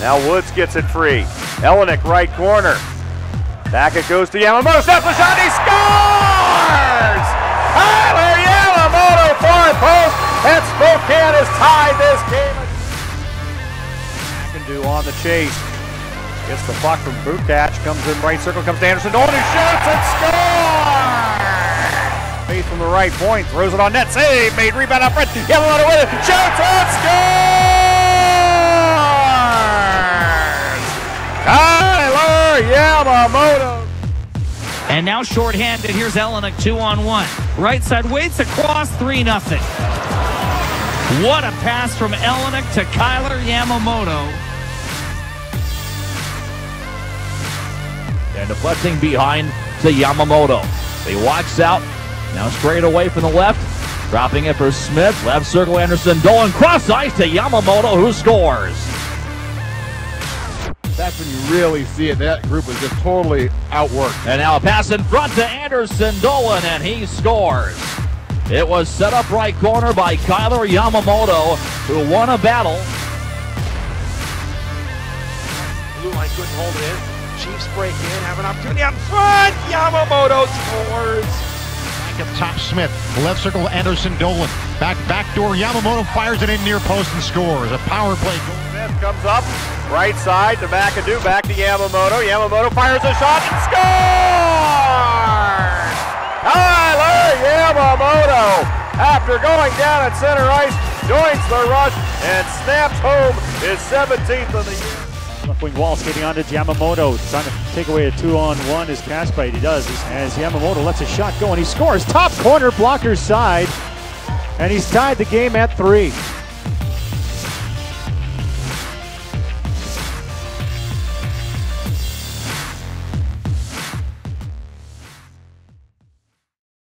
Now Woods gets it free. Elynuik right corner. Back it goes to Yamamoto. He scores! Kailer Yamamoto far post. And Spokane has tied this game. McIndoe on the chase. Gets the puck from Bukac. Comes in right circle. Comes to Anderson. Dolan and shoots and scores! Face from the right point. Throws it on net. Save. Made rebound up front. Yamamoto with it. Shoots and scores! Yamamoto. And now shorthanded. Here's Elynuik two on one. Right side waits across three nothing. What a pass from Elynuik to Kailer Yamamoto. And deflecting behind to Yamamoto. He walks out. Now straight away from the left. Dropping it for Smith. Left circle Anderson Dolan. Cross ice to Yamamoto who scores. That's when you really see it. That group was just totally outworked. And now a pass in front to Anderson Dolan and he scores. It was set up right corner by Kailer Yamamoto who won a battle. Blue line couldn't hold it in. Chiefs break in, have an opportunity up front. Yamamoto scores. Back up top, Smith. Left circle, Anderson Dolan. Back, back door. Yamamoto fires it in near post and scores. A power play goal. Smith comes up, right side to McAdoo, back to Yamamoto. Yamamoto fires a shot and scores! Kailer Yamamoto, after going down at center ice, joins the rush and snaps home his 17th of the year. Left wing wall skating onto Yamamoto, trying to take away a two-on-one as Casbite. He does as Yamamoto lets a shot go and he scores. Top corner, blocker side, and he's tied the game at three.